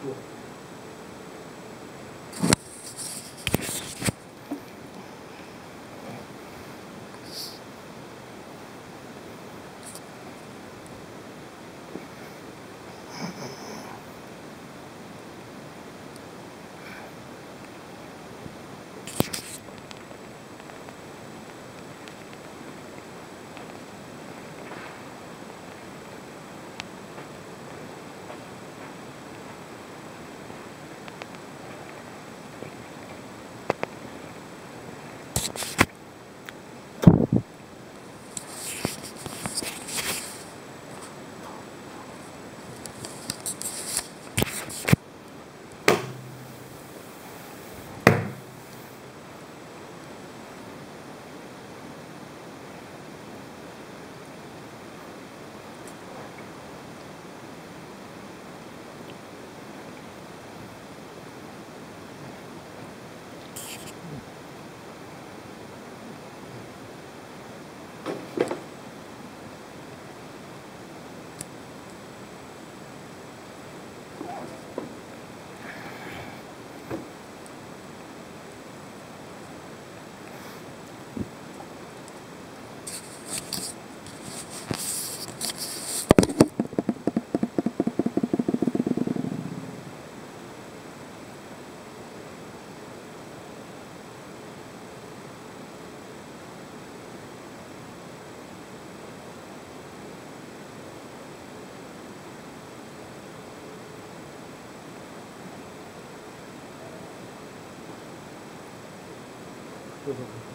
Porra. 不不不